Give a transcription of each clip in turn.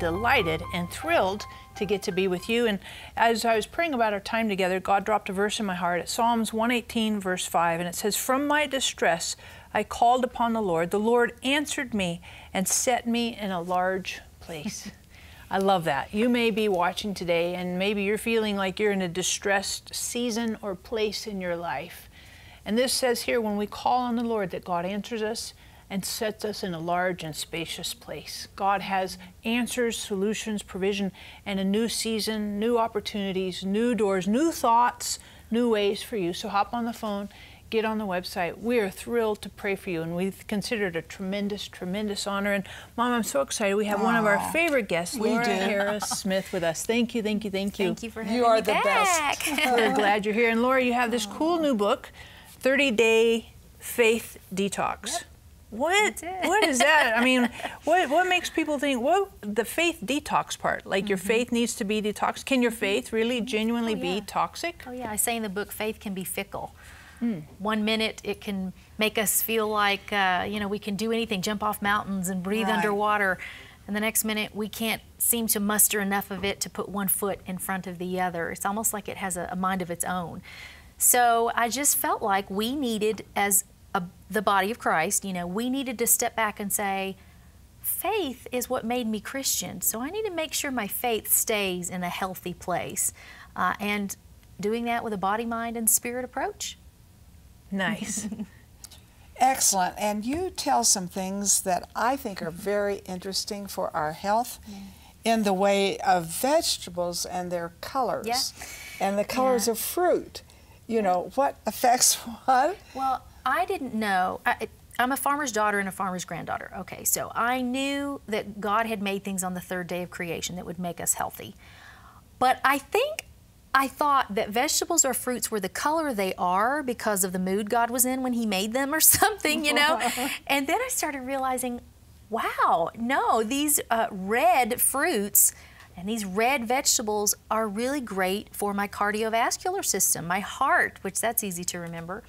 Delighted and thrilled to get to be with you. And as I was praying about our time together, God dropped a verse in my heart. It's Psalms 118, verse 5, and it says, From my distress I called upon the Lord. The Lord answered me and set me in a large place. I love that. You may be watching today and maybe you're feeling like you're in a distressed season or place in your life. And this says here when we call on the Lord that God answers us and sets us in a large and spacious place. God has answers, solutions, provision, and a new season, new opportunities, new doors, new thoughts, new ways for you. So hop on the phone, get on the website. We are thrilled to pray for you, and we've considered a tremendous, tremendous honor. And Mom, I'm so excited. We have Aww, one of our favorite guests, Laura Harris Smith, with us. Thank you, thank you, thank you. Thank you for having you are me the back. best. We're glad you're here. And Laura, you have this cool new book, 30 Day Faith Detox. Yep. What what is that? I mean, what what makes people think? Well, the faith detox part, like mm -hmm. your faith needs to be detoxed. Can your faith really genuinely oh, yeah. be toxic? Oh yeah, I say in the book, faith can be fickle. Mm. One minute it can make us feel like uh, you know we can do anything, jump off mountains and breathe right. underwater, and the next minute we can't seem to muster enough of it to put one foot in front of the other. It's almost like it has a, a mind of its own. So I just felt like we needed, as a, the body of Christ, you know, we needed to step back and say, faith is what made me Christian. So I need to make sure my faith stays in a healthy place. Uh, and doing that with a body, mind, and spirit approach. Nice. Excellent. And you tell some things that I think are very interesting for our health yeah. in the way of vegetables and their colors yeah. and the colors yeah. of fruit. You know, what affects what? Well, I didn't know. I, I'm a farmer's daughter and a farmer's granddaughter. Okay, so I knew that God had made things on the third day of creation that would make us healthy. But I think I thought that vegetables or fruits were the color they are because of the mood God was in when He made them or something, you know? and then I started realizing, wow, no, these uh, red fruits and these red vegetables are really great for my cardiovascular system, my heart, which that's easy to remember.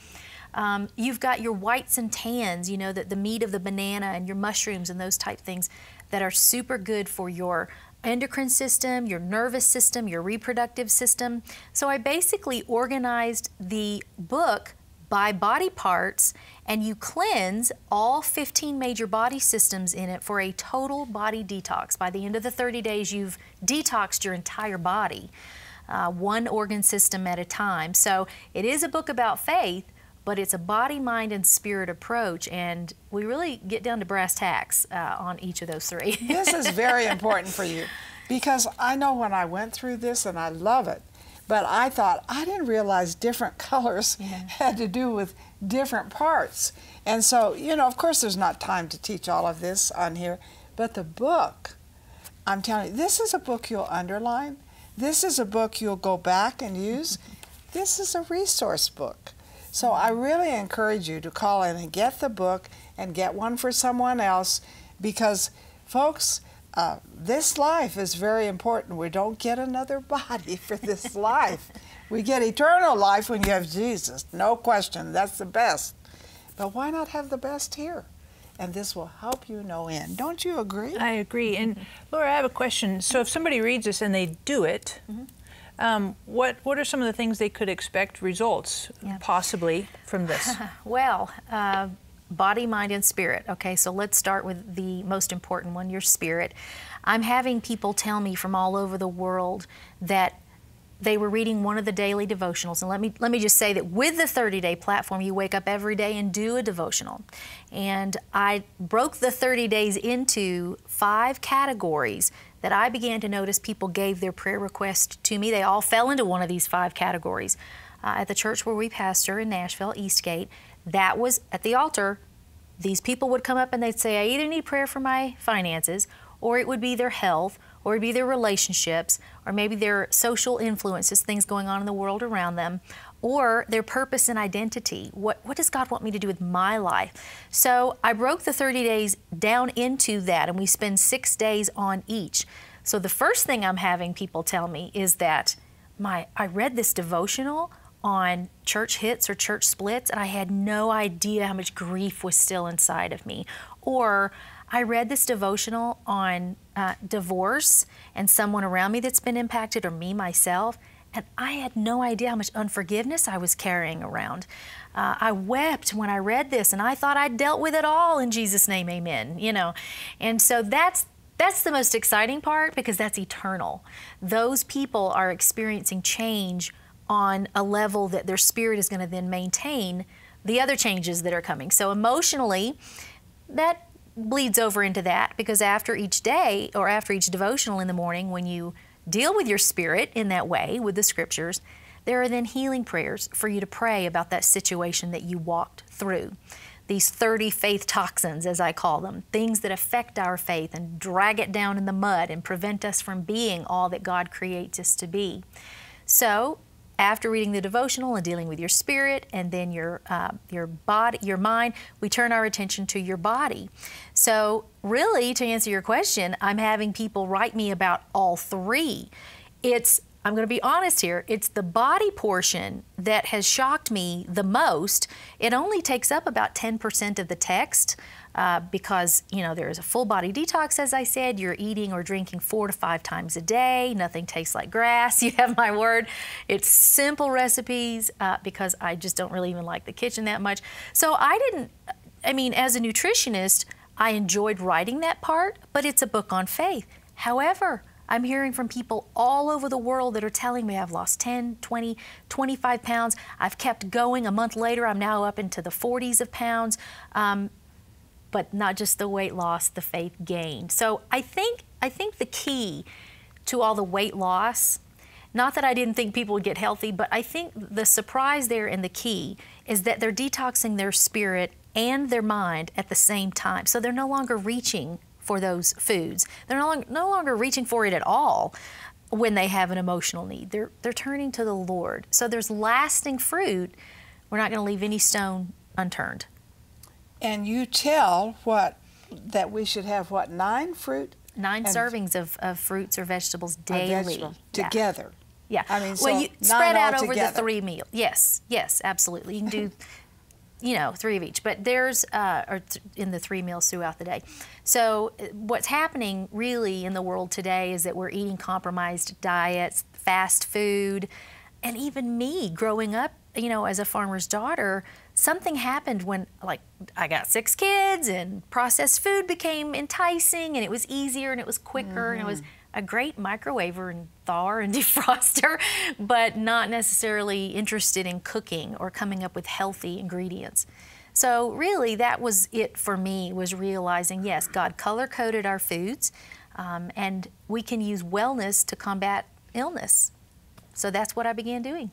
Um, you've got your whites and tans, you know, the, the meat of the banana and your mushrooms and those type things that are super good for your endocrine system, your nervous system, your reproductive system. So I basically organized the book by body parts and you cleanse all 15 major body systems in it for a total body detox. By the end of the 30 days, you've detoxed your entire body, uh, one organ system at a time. So it is a book about faith, but it's a body, mind, and spirit approach, and we really get down to brass tacks uh, on each of those three. this is very important for you because I know when I went through this, and I love it, but I thought I didn't realize different colors yeah. had to do with different parts. And so, you know, of course, there's not time to teach all of this on here, but the book, I'm telling you, this is a book you'll underline. This is a book you'll go back and use. this is a resource book. So I really encourage you to call in and get the book and get one for someone else because, folks, uh, this life is very important. We don't get another body for this life. We get eternal life when you have Jesus, no question. That's the best. But why not have the best here? And this will help you no end. Don't you agree? I agree. And Laura, I have a question. So if somebody reads this and they do it, mm -hmm. Um, what what are some of the things they could expect results yeah. possibly from this? well, uh, body, mind, and spirit. Okay, so let's start with the most important one, your spirit. I'm having people tell me from all over the world that they were reading one of the daily devotionals and let me let me just say that with the 30 day platform you wake up every day and do a devotional and I broke the 30 days into five categories that I began to notice people gave their prayer request to me. They all fell into one of these five categories. Uh, at the church where we pastor in Nashville, Eastgate, that was at the altar. These people would come up and they'd say, I either need prayer for my finances, or it would be their health, or it would be their relationships, or maybe their social influences, things going on in the world around them, or their purpose and identity. What, what does God want me to do with my life? So I broke the 30 days down into that, and we spend six days on each. So the first thing I'm having people tell me is that my I read this devotional on church hits or church splits, and I had no idea how much grief was still inside of me. Or I read this devotional on uh, divorce and someone around me that's been impacted, or me myself, and I had no idea how much unforgiveness I was carrying around. Uh, I wept when I read this, and I thought I'd dealt with it all in Jesus' name, amen. You know, and so that's that's the most exciting part because that's eternal. Those people are experiencing change on a level that their spirit is going to then maintain the other changes that are coming. So emotionally, that bleeds over into that because after each day or after each devotional in the morning, when you deal with your spirit in that way with the scriptures, there are then healing prayers for you to pray about that situation that you walked through. These 30 faith toxins, as I call them, things that affect our faith and drag it down in the mud and prevent us from being all that God creates us to be. So, after reading the devotional and dealing with your spirit and then your uh, your body, your mind, we turn our attention to your body. So, really, to answer your question, I'm having people write me about all three. It's I'm going to be honest here. It's the body portion that has shocked me the most. It only takes up about 10% of the text uh, because, you know, there is a full body detox, as I said. You're eating or drinking four to five times a day. Nothing tastes like grass. You have my word. It's simple recipes uh, because I just don't really even like the kitchen that much. So I didn't, I mean, as a nutritionist, I enjoyed writing that part, but it's a book on faith. However, I'm hearing from people all over the world that are telling me I've lost 10, 20, 25 pounds. I've kept going. A month later, I'm now up into the 40s of pounds. Um, but not just the weight loss, the faith gained. So I think I think the key to all the weight loss, not that I didn't think people would get healthy, but I think the surprise there and the key is that they're detoxing their spirit and their mind at the same time. So they're no longer reaching for those foods. They're no longer, no longer reaching for it at all when they have an emotional need. They're, they're turning to the Lord. So there's lasting fruit. We're not going to leave any stone unturned. And you tell what that we should have what nine fruit nine servings of, of fruits or vegetables daily vegetable, together. Yeah. I mean, well, so you spread out over together. the three meals. Yes, yes, absolutely. You can do, you know, three of each. But there's, uh, or th- in the three meals throughout the day. So uh, what's happening really in the world today is that we're eating compromised diets, fast food, and even me growing up, you know, as a farmer's daughter, something happened when like I got six kids and processed food became enticing and it was easier and it was quicker and it was a great microwaver and thawer and defroster, but not necessarily interested in cooking or coming up with healthy ingredients. So really, that was it for me. Was realizing yes, God color coded our foods, um, and we can use wellness to combat illness. So that's what I began doing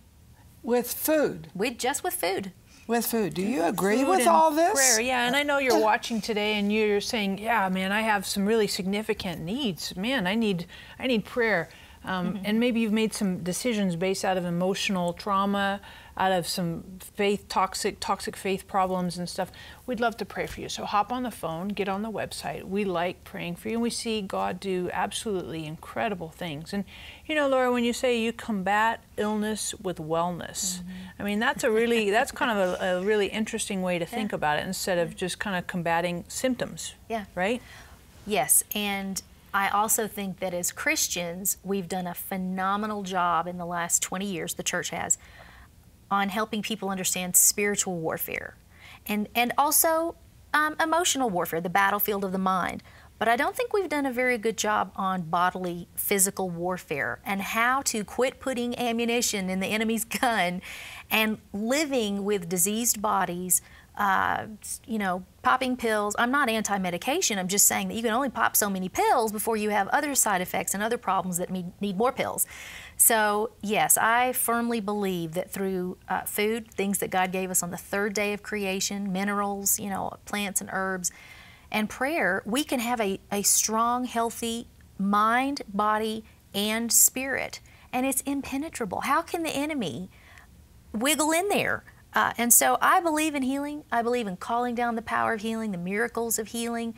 With food. with just with food. With food. Do you agree Food with all this? Prayer, yeah. And I know you're watching today, and you're saying, "Yeah, man, I have some really significant needs. Man, I need, I need prayer." Um, And maybe you've made some decisions based out of emotional trauma, out of some faith toxic, toxic faith problems and stuff. We'd love to pray for you. So hop on the phone, get on the website. We like praying for you, and we see God do absolutely incredible things. And you know, Laura, when you say you combat illness with wellness, mm-hmm. I mean that's a really that's kind of a, a really interesting way to think about it instead of just kind of combating symptoms. Yeah. Right. Yes, and I also think that as Christians, we've done a phenomenal job in the last 20 years, the church has, on helping people understand spiritual warfare and, and also um, emotional warfare, the battlefield of the mind. But I don't think we've done a very good job on bodily physical warfare and how to quit putting ammunition in the enemy's gun and living with diseased bodies uh, you know, popping pills. I'm not anti medication. I'm just saying that you can only pop so many pills before you have other side effects and other problems that need, need more pills. So, yes, I firmly believe that through uh, food, things that God gave us on the third day of creation, minerals, you know, plants and herbs, and prayer, we can have a, a strong, healthy mind, body, and spirit. And it's impenetrable. How can the enemy wiggle in there? Uh, and so I believe in healing. I believe in calling down the power of healing, the miracles of healing.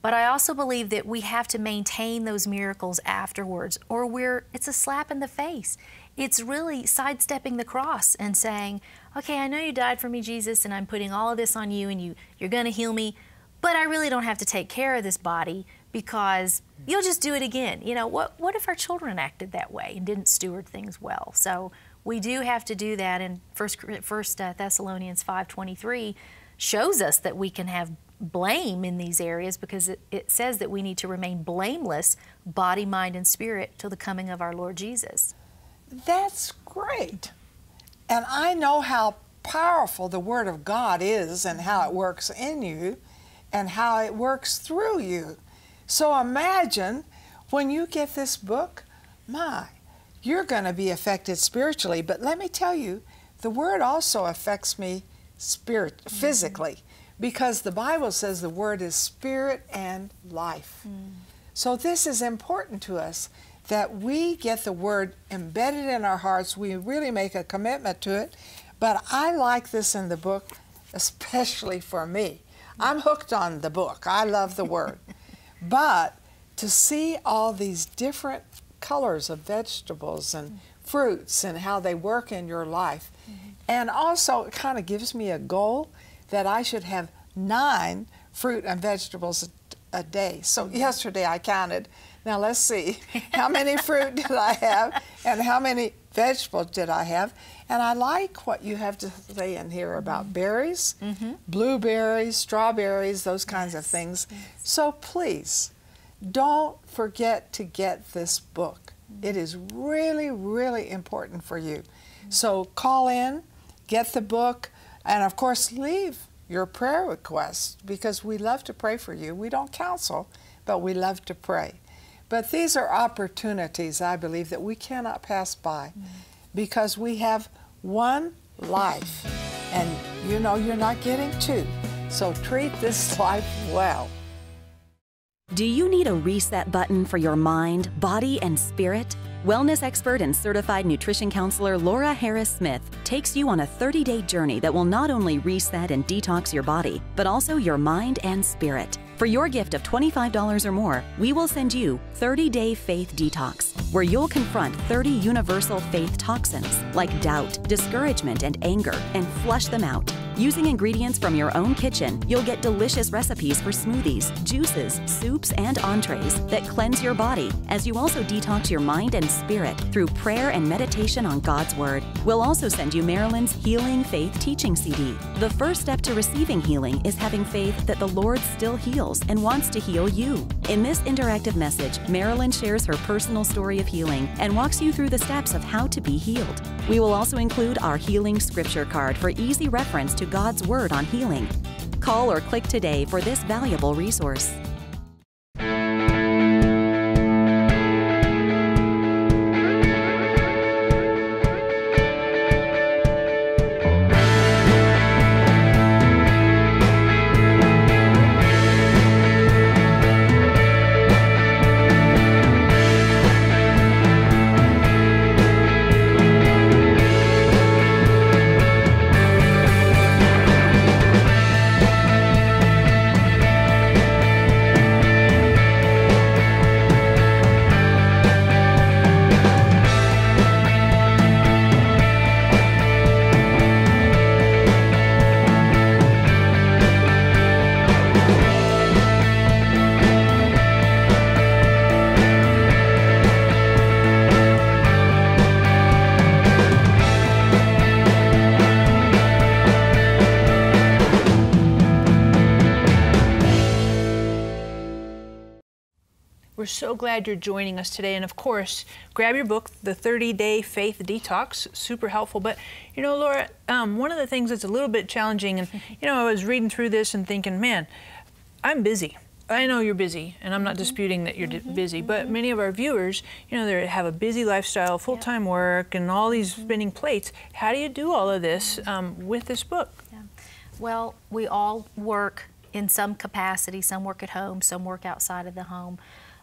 But I also believe that we have to maintain those miracles afterwards, or we're it's a slap in the face. It's really sidestepping the cross and saying, "Okay, I know you died for me, Jesus, and I'm putting all of this on you, and you you're going to heal me, but I really don't have to take care of this body because you'll just do it again." You know, what what if our children acted that way and didn't steward things well? So we do have to do that, and First First uh, Thessalonians five twenty three shows us that we can have blame in these areas because it, it says that we need to remain blameless, body, mind, and spirit, till the coming of our Lord Jesus. That's great. And I know how powerful the Word of God is and how it works in you and how it works through you. So imagine when you get this book, my, you're going to be affected spiritually. But let me tell you, the Word also affects me spirit mm-hmm. physically because the Bible says the word is spirit and life. Mm. So this is important to us that we get the word embedded in our hearts. We really make a commitment to it. But I like this in the book, especially for me. I'm hooked on the book. I love the word. but to see all these different colors of vegetables and mm. fruits and how they work in your life. Mm-hmm. And also, it kind of gives me a goal that I should have nine fruit and vegetables a, a day. So mm-hmm. yesterday I counted. Now let's see, how many fruit did I have and how many vegetables did I have? And I like what you have to say in here about mm-hmm. berries, mm-hmm. blueberries, strawberries, those kinds yes. of things. Yes. So please, don't forget to get this book. Mm-hmm. It is really, really important for you. Mm-hmm. So call in, get the book, and of course, leave your prayer requests because we love to pray for you. We don't counsel, but we love to pray. But these are opportunities, I believe, that we cannot pass by mm-hmm. because we have one life. And you know you're not getting two. So treat this life well. Do you need a reset button for your mind, body, and spirit? Wellness expert and certified nutrition counselor Laura Harris Smith takes you on a 30 day journey that will not only reset and detox your body, but also your mind and spirit. For your gift of $25 or more, we will send you 30 Day Faith Detox, where you'll confront 30 universal faith toxins like doubt, discouragement, and anger and flush them out. Using ingredients from your own kitchen, you'll get delicious recipes for smoothies, juices, soups, and entrees that cleanse your body as you also detox your mind and spirit through prayer and meditation on God's Word. We'll also send you Marilyn's Healing Faith Teaching CD. The first step to receiving healing is having faith that the Lord still heals and wants to heal you. In this interactive message, Marilyn shares her personal story of healing and walks you through the steps of how to be healed. We will also include our healing scripture card for easy reference to God's Word on healing. Call or click today for this valuable resource. So glad you're joining us today. And of course, grab your book, The 30 Day Faith Detox, super helpful. But, you know, Laura, um, one of the things that's a little bit challenging, and, you know, I was reading through this and thinking, man, I'm busy. I know you're busy, and I'm not mm-hmm. disputing that you're mm-hmm. busy, but mm-hmm. many of our viewers, you know, they have a busy lifestyle, full time yeah. work, and all these mm-hmm. spinning plates. How do you do all of this um, with this book? Yeah. Well, we all work in some capacity. Some work at home, some work outside of the home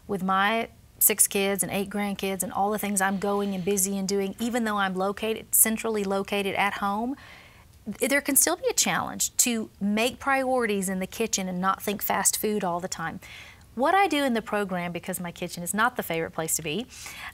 with my six kids and eight grandkids and all the things I'm going and busy and doing, even though I'm located, centrally located at home, there can still be a challenge to make priorities in the kitchen and not think fast food all the time. What I do in the program, because my kitchen is not the favorite place to be,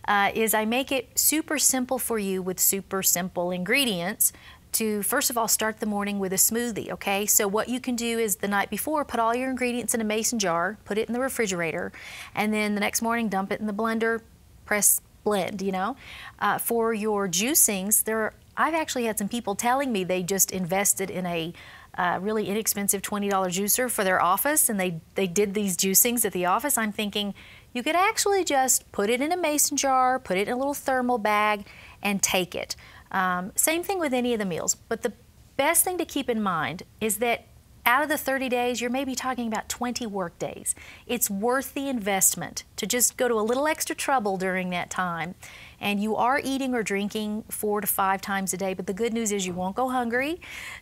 uh, is I make it super simple for you with super simple ingredients to first of all start the morning with a smoothie, okay? So what you can do is the night before put all your ingredients in a mason jar, put it in the refrigerator, and then the next morning dump it in the blender, press blend, you know? Uh, for your juicings, there I've actually had some people telling me they just invested in a uh, really inexpensive $20 juicer for their office and they, they did these juicings at the office. I'm thinking you could actually just put it in a mason jar, put it in a little thermal bag, and take it. Um, same thing with any of the meals. But the best thing to keep in mind is that out of the 30 days, you're maybe talking about 20 work days. It's worth the investment to just go to a little extra trouble during that time. And you are eating or drinking four to five times a day, but the good news is you won't go hungry.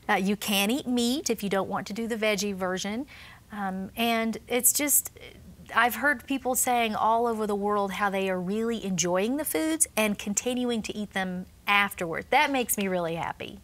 Uh, you can eat meat if you don't want to do the veggie version. Um, and it's just, I've heard people saying all over the world how they are really enjoying the foods and continuing to eat them afterward. That makes me really happy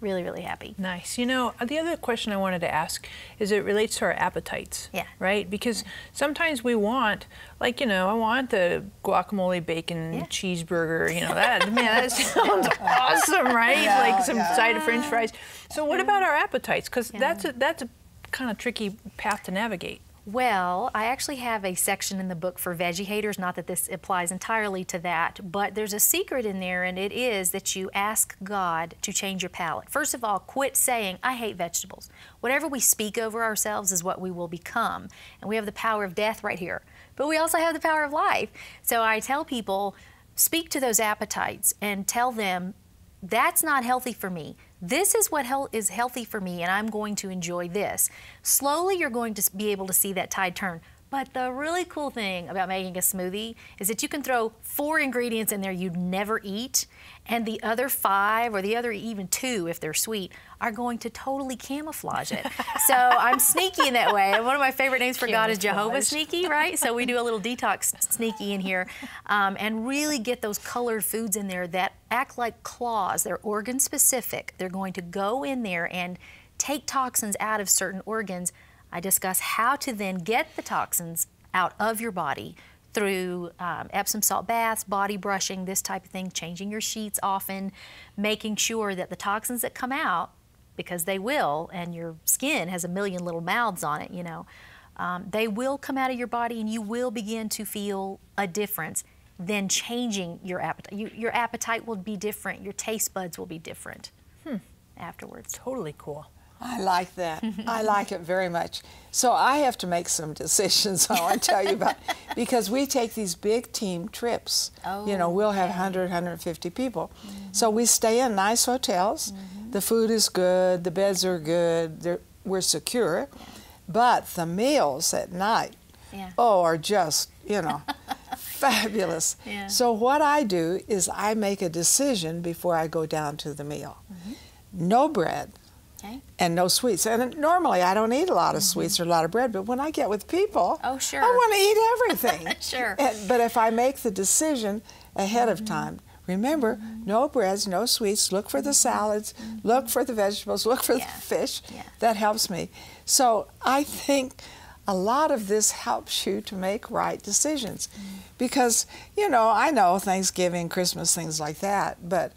really, really happy. Nice. You know, the other question I wanted to ask is it relates to our appetites. Yeah. Right? Because sometimes we want, like, you know, I want the guacamole bacon Yeah. cheeseburger, you know, that, man, that sounds awesome, right? Yeah, like some yeah. side of french fries. So what about our appetites? Because that's a, that's a kind of tricky path to navigate. Well, I actually have a section in the book for veggie haters, not that this applies entirely to that, but there's a secret in there, and it is that you ask God to change your palate. First of all, quit saying, I hate vegetables. Whatever we speak over ourselves is what we will become, and we have the power of death right here. But we also have the power of life. So I tell people, speak to those appetites and tell them, that's not healthy for me. This is what hel- is healthy for me, and I'm going to enjoy this. Slowly, you're going to be able to see that tide turn. But the really cool thing about making a smoothie is that you can throw four ingredients in there you'd never eat, and the other five, or the other even two if they're sweet, are going to totally camouflage it. so I'm sneaky in that way. And one of my favorite names for God is Jehovah Sneaky, right? So we do a little detox sneaky in here um, and really get those colored foods in there that act like claws. They're organ specific. They're going to go in there and take toxins out of certain organs. I discuss how to then get the toxins out of your body through um, Epsom salt baths, body brushing, this type of thing, changing your sheets often, making sure that the toxins that come out, because they will, and your skin has a million little mouths on it, you know, um, they will come out of your body and you will begin to feel a difference. Then changing your appetite. You, your appetite will be different, your taste buds will be different afterwards. Totally cool. I like that. I like it very much. So I have to make some decisions I want to tell you about because we take these big team trips. Oh, you know, we'll have 100, 150 people. Mm-hmm. So we stay in nice hotels. Mm-hmm. The food is good, the beds are good, they're, we're secure. But the meals at night, Yeah. oh, are just, you know, fabulous. Yeah. So what I do is I make a decision before I go down to the meal. Mm-hmm. No bread Okay. and no sweets. And normally I don't eat a lot of mm-hmm. sweets or a lot of bread, but when I get with people, Mm-hmm. Oh, sure. I want to eat everything. Sure. And- but if I make the decision ahead of mm-hmm. time, remember, mm-hmm. no breads, no sweets. Look for the salads. Look for the vegetables. Look for Yeah. the fish. Yeah. That helps me. So I think a lot of this helps you to make right decisions, because you know I know Thanksgiving, Christmas, things like that, but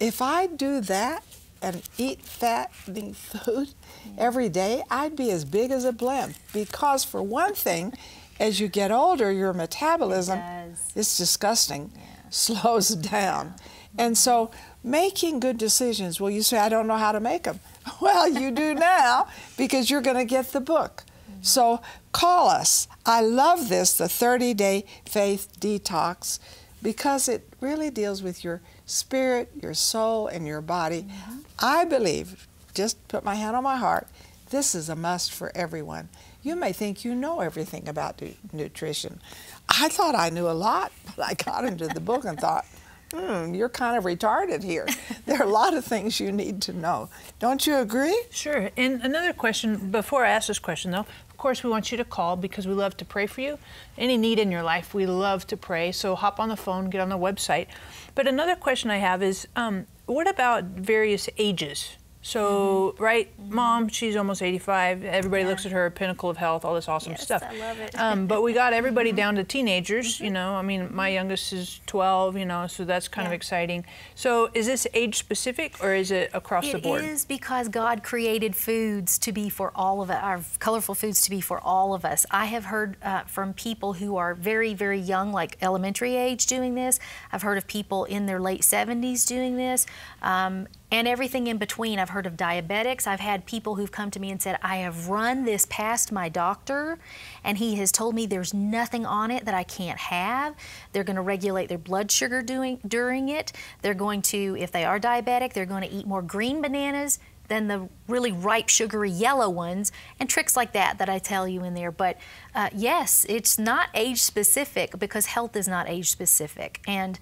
if I do that and eat fattening food every day, I'd be as big as a blimp. Because for one thing, as you get older, your metabolism does. it's disgusting, slows down. And so making good decisions, well, you say, I don't know how to make them. Well, you do now because you're going to get the book. Mm-hmm. So call us. I love this, the 30 day faith detox, because it really deals with your spirit, your soul, and your body. Mm-hmm. I believe, just put my hand on my heart, this is a must for everyone. You may think you know everything about nu- nutrition. I thought I knew a lot, but I got into the book and thought, hmm, you're kind of retarded here. There are a lot of things you need to know. Don't you agree? Sure. And another question before I ask this question, though, of course, we want you to call because we love to pray for you. Any need in your life, we love to pray. So hop on the phone, get on the website. But another question I have is um, what about various ages? So, right, mom, she's almost 85. Everybody Yeah. looks at her, pinnacle of health, all this awesome Yes, stuff. I love it. Um, but we got everybody down to teenagers, you know. I mean, my youngest is 12, you know, so that's kind of exciting. So, is this age specific or is it across the board? is because God created foods to be for all of us, our colorful foods to be for all of us. I have heard uh, from people who are very, very young, like elementary age, doing this. I've heard of people in their late 70s doing this. Um, and everything in between. I've heard of diabetics. I've had people who've come to me and said, I have run this past my doctor, and he has told me there's nothing on it that I can't have. They're going to regulate their blood sugar doing, during it. They're going to, if they are diabetic, they're going to eat more green bananas than the really ripe, sugary yellow ones, and tricks like that that I tell you in there. But uh, yes, it's not age specific because health is not age specific. And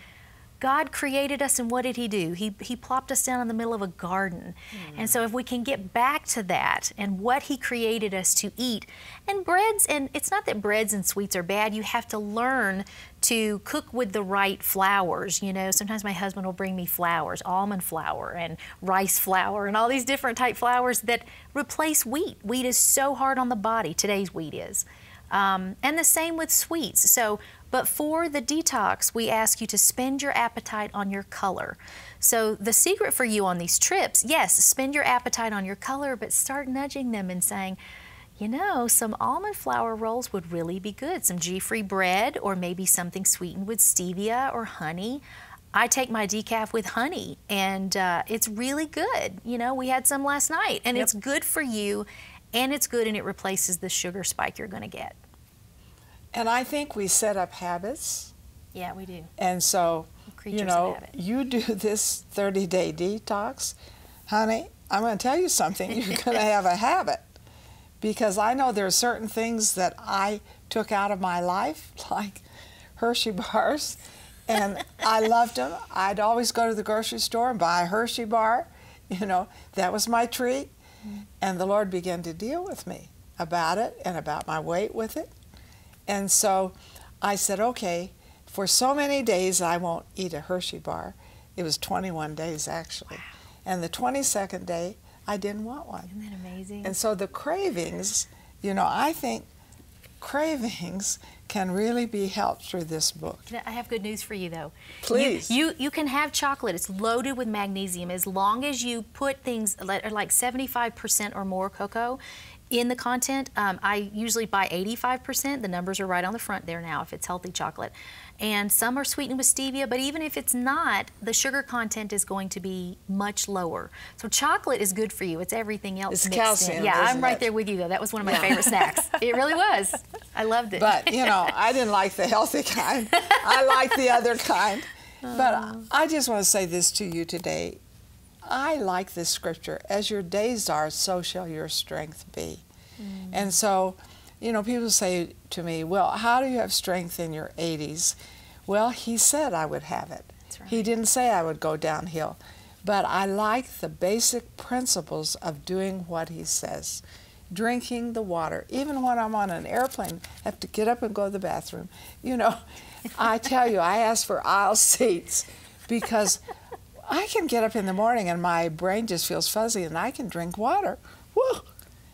God created us, and what did He do? He, he plopped us down in the middle of a garden. Hmm. And so, if we can get back to that and what He created us to eat, and breads, and it's not that breads and sweets are bad, you have to learn to cook with the right flours. You know, sometimes my husband will bring me flours, almond flour and rice flour, and all these different type flours that replace wheat. Wheat is so hard on the body, today's wheat is. Um, and the same with sweets. So, but for the detox, we ask you to spend your appetite on your color. So, the secret for you on these trips, yes, spend your appetite on your color, but start nudging them and saying, you know, some almond flour rolls would really be good. Some G free bread, or maybe something sweetened with stevia or honey. I take my decaf with honey, and uh, it's really good. You know, we had some last night, and Yep. it's good for you, and it's good, and it replaces the sugar spike you're going to get. And I think we set up habits. Yeah, we do. And so, Creatures you know, you do this 30 day detox, honey, I'm going to tell you something. You're going to have a habit. Because I know there are certain things that I took out of my life, like Hershey bars, and I loved them. I'd always go to the grocery store and buy a Hershey bar. You know, that was my treat. And the Lord began to deal with me about it and about my weight with it. And so I said, okay, for so many days I won't eat a Hershey bar. It was 21 days actually. And the 22nd day, I didn't want one. Isn't that amazing? And so the cravings, you know, I think cravings can really be helped through this book. I have good news for you, though. Please. You, you, can have chocolate. It's loaded with magnesium as long as you put things like 75% or more cocoa in the content. Um, I usually buy 85%. The numbers are right on the front there now if it's healthy chocolate. And some are sweetened with stevia, but even if it's not, the sugar content is going to be much lower. So chocolate is good for you. It's everything else It's mixed in. calcium, Yeah, I'm right it? there with you though. That was one of my favorite snacks. It really was. I loved it. But, you know, I didn't like the healthy kind. I like the other kind. But I just want to say this to you today. I like this scripture. As your days are, so shall your strength be. Mm. And so, you know, people say to me, well, how do you have strength in your 80s? Well, he said I would have it. right. He didn't say I would go downhill. But I like the basic principles of doing what he says. Drinking the water. Even when I'm on an airplane, I have to get up and go to the bathroom. You know, I tell you, I ask for aisle seats because I can get up in the morning and my brain just feels fuzzy and I can drink water. Woo!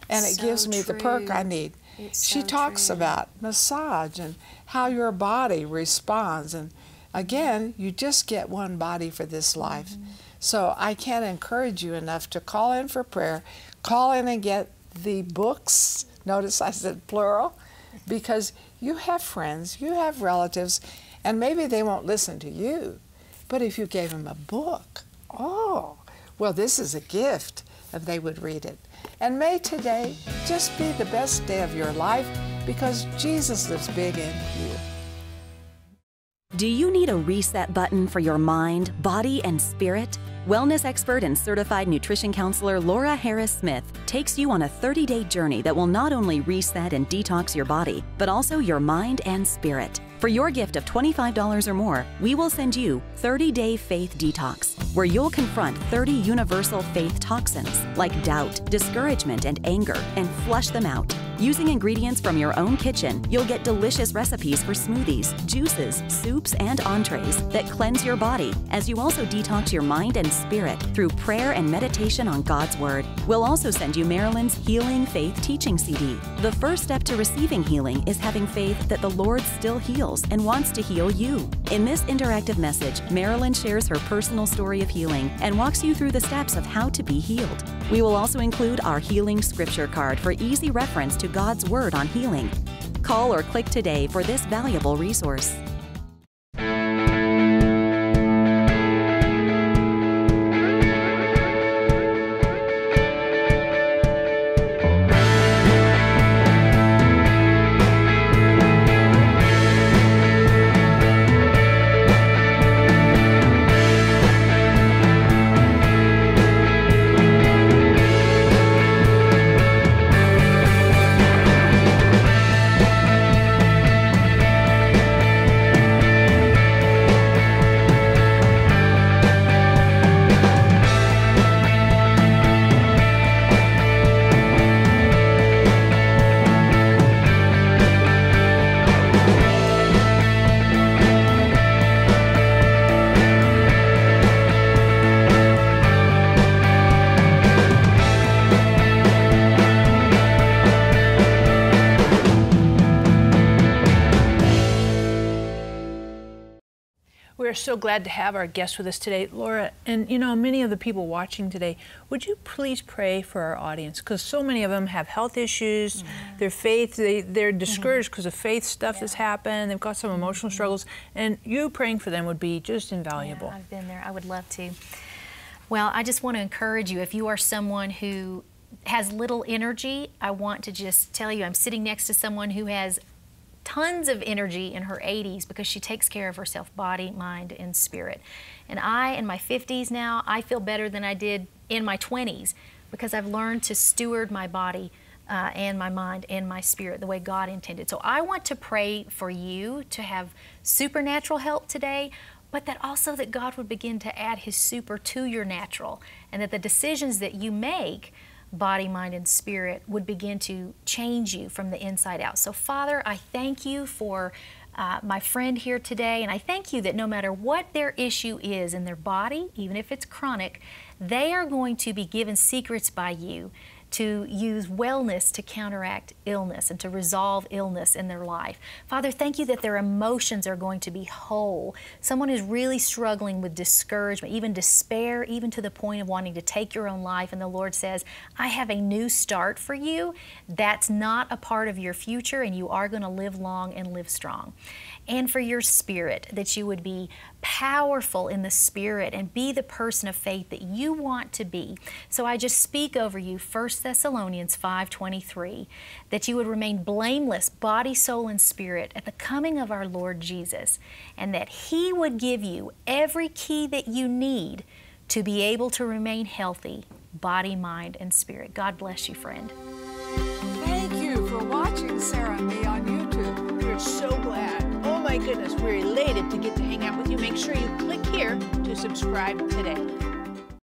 And it So gives me the perk I need. It's she so talks true. about massage and how your body responds. And again, you just get one body for this life. Mm-hmm. So I can't encourage you enough to call in for prayer. Call in and get the books. Notice I said plural because you have friends, you have relatives, and maybe they won't listen to you. But if you gave them a book, oh, well, this is a gift, and they would read it. And may today just be the best day of your life because Jesus lives big in you. Do you need a reset button for your mind, body, and spirit? Wellness expert and certified nutrition counselor Laura Harris Smith takes you on a 30 day journey that will not only reset and detox your body, but also your mind and spirit. For your gift of $25 or more, we will send you 30 Day Faith Detox, where you'll confront 30 universal faith toxins like doubt, discouragement, and anger and flush them out. Using ingredients from your own kitchen, you'll get delicious recipes for smoothies, juices, soups, and entrees that cleanse your body as you also detox your mind and spirit through prayer and meditation on God's Word. We'll also send you Marilyn's Healing Faith Teaching CD. The first step to receiving healing is having faith that the Lord still heals and wants to heal you. In this interactive message, Marilyn shares her personal story of healing and walks you through the steps of how to be healed. We will also include our healing scripture card for easy reference to God's Word on healing. Call or click today for this valuable resource. So glad to have our guest with us today, Laura. And you know, many of the people watching today, would you please pray for our audience? Because so many of them have health issues, mm-hmm. their faith, they, they're mm-hmm. discouraged because mm-hmm. of faith stuff yeah. that's happened, they've got some emotional mm-hmm. struggles, and you praying for them would be just invaluable. Yeah, I've been there. I would love to. Well, I just want to encourage you if you are someone who has little energy, I want to just tell you I'm sitting next to someone who has tons of energy in her 80s because she takes care of herself body, mind, and spirit. And I, in my 50s now, I feel better than I did in my 20s because I've learned to steward my body uh, and my mind and my spirit the way God intended. So I want to pray for you to have supernatural help today, but that also that God would begin to add His super to your natural and that the decisions that you make body, mind, and spirit would begin to change you from the inside out. So, Father, I thank you for uh, my friend here today, and I thank you that no matter what their issue is in their body, even if it's chronic, they are going to be given secrets by you to use wellness to counteract illness and to resolve illness in their life. Father, thank you that their emotions are going to be whole. Someone who's really struggling with discouragement, even despair, even to the point of wanting to take your own life, and the Lord says, I have a new start for you. That's not a part of your future, and you are going to live long and live strong and for your spirit, that you would be powerful in the spirit and be the person of faith that you want to be. So I just speak over you 1 Thessalonians 5:23 that you would remain blameless body, soul and spirit at the coming of our Lord Jesus and that he would give you every key that you need to be able to remain healthy body, mind and spirit. God bless you, friend. Thank you for watching Sarah and me on YouTube. We're so glad my goodness, we're elated to get to hang out with you. Make sure you click here to subscribe today.